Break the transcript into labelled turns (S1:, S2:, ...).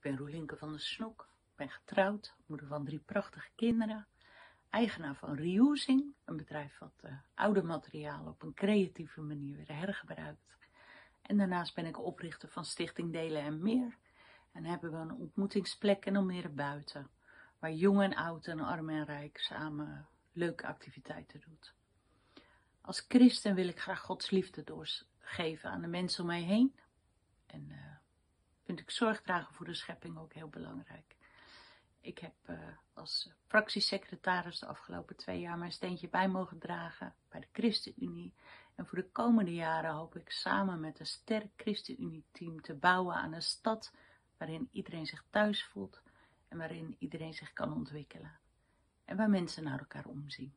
S1: Ik ben Roelinke van der Snoek, ben getrouwd, moeder van drie prachtige kinderen, eigenaar van Reusing, een bedrijf wat uh, oude materialen op een creatieve manier weer hergebruikt. En daarnaast ben ik oprichter van Stichting Delen en Meer. En hebben we een ontmoetingsplek in Almere Buiten, waar jong en oud en arm en rijk samen leuke activiteiten doet. Als christen wil ik graag Gods liefde doorgeven aan de mensen om mij heen. En uh, vind ik zorg dragen voor de schepping ook heel belangrijk. Ik heb uh, als fractiesecretaris de afgelopen twee jaar mijn steentje bij mogen dragen bij de ChristenUnie. En voor de komende jaren hoop ik samen met een sterk ChristenUnie-team te bouwen aan een stad waarin iedereen zich thuis voelt en waarin iedereen zich kan ontwikkelen. En waar mensen naar elkaar omzien.